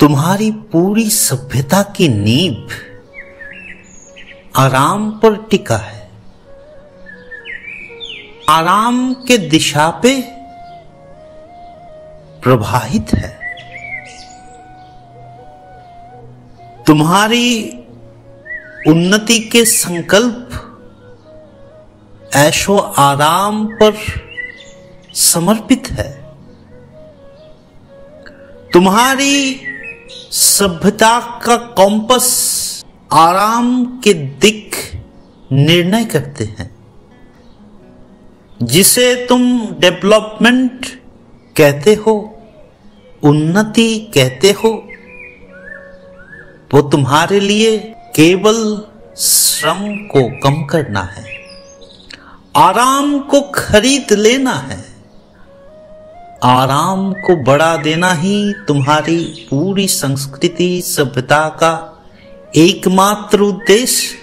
तुम्हारी पूरी सभ्यता की नींव आराम पर टिका है। आराम के दिशा पे प्रभावित है। तुम्हारी उन्नति के संकल्प ऐशो आराम पर समर्पित है। तुम्हारी सभ्यता का कॉम्पस आराम के दिख निर्णय करते हैं। जिसे तुम डेवलपमेंट कहते हो, उन्नति कहते हो, वो तुम्हारे लिए केवल श्रम को कम करना है, आराम को खरीद लेना है। आराम को बढ़ा देना ही तुम्हारी पूरी संस्कृति सभ्यता का एकमात्र उद्देश्य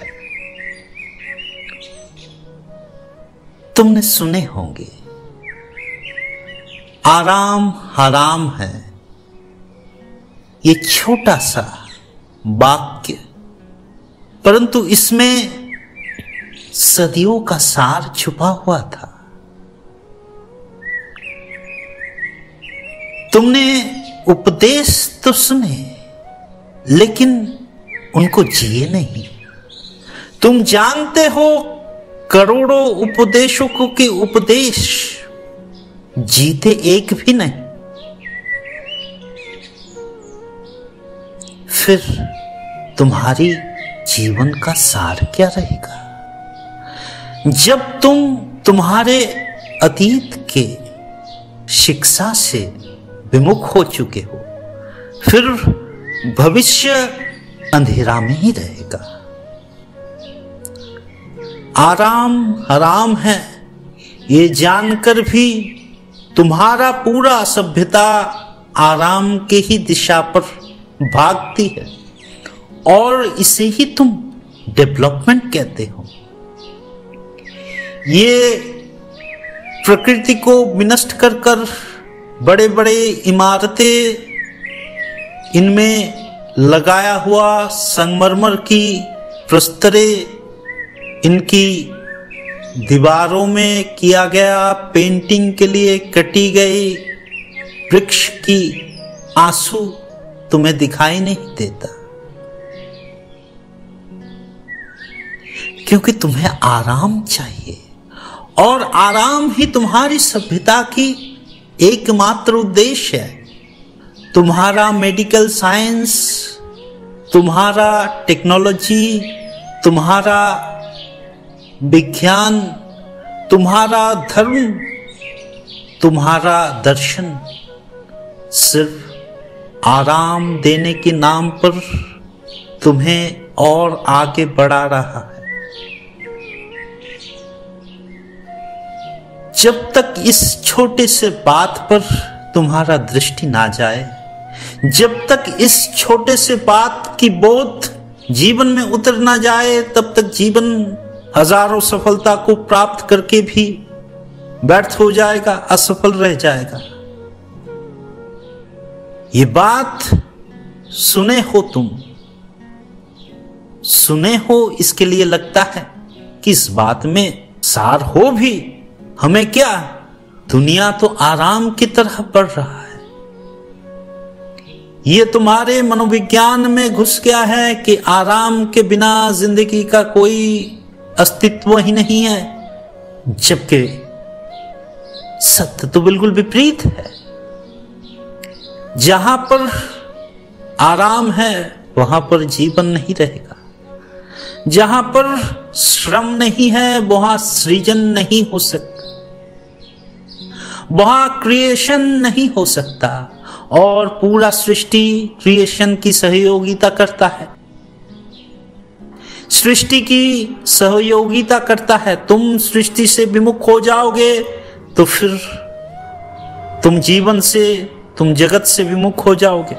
तुमने सुने होंगे। आराम हराम है। ये छोटा सा वाक्य। परंतु इसमें सदियों का सार छुपा हुआ था। तुमने उपदेश तो सुने, लेकिन उनको जिए नहीं। तुम जानते हो करोड़ों उपदेशों के उपदेश जीते एक भी नहीं। फिर तुम्हारी जीवन का सार क्या रहेगा? जब तुम तुम्हारे अतीत के शिक्षा से विमुख हो चुके हो, फिर भविष्य अंधेरा में ही रहेगा। आराम हराम है, ये जानकर भी तुम्हारा पूरा सभ्यता आराम के ही दिशा पर भागती है, और इसे ही तुम डेवलपमेंट कहते हो। ये प्रकृति को विनष्ट कर कर बड़े बड़े इमारतें इनमें लगाया हुआ संगमरमर की प्रस्तरे, इनकी दीवारों में किया गया पेंटिंग के लिए कटी गई वृक्ष की आँसू तुम्हें दिखाई नहीं देता। क्योंकि तुम्हें आराम चाहिए और आराम ही तुम्हारी सभ्यता की एकमात्र उद्देश्य है। तुम्हारा मेडिकल साइंस तुम्हारा टेक्नोलॉजी तुम्हारा विज्ञान, तुम्हारा धर्म, तुम्हारा दर्शन सिर्फ़ आराम देने के नाम पर तुम्हें और आगे बढ़ा रहा है। जब तक इस छोटे से बात पर तुम्हारा दृष्टि ना जाए, जब तक इस छोटे से बात की बोध जीवन में उतर ना जाए, तब तक जीवन हज़ारों सफलता को प्राप्त करके भी व्यर्थ हो जाएगा, असफल रह जाएगा। ये बात सुने हो तुम, सुने हो इसके लिए लगता है कि इस बात में सार हो भी हमें क्या? दुनिया तो आराम की तरह बढ़ रहा है। ये तुम्हारे मनोविज्ञान में घुस गया है कि आराम के बिना ज़िंदगी का कोई अस्तित्व ही नहीं है, जबकि सत्य तो बिल्कुल विपरीत है। जहाँ पर आराम है, वहाँ पर जीवन नहीं रहेगा। जहाँ पर श्रम नहीं है, वहाँ सृजन नहीं हो सकता। वहाँ क्रिएशन नहीं हो सकता और पूरा सृष्टि क्रिएशन की सहयोगिता करता है। सृष्टि की सहयोगिता करता है। तुम सृष्टि से विमुख हो जाओगे तो फिर तुम जीवन से, तुम जगत से विमुख हो जाओगे।